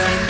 Sunday.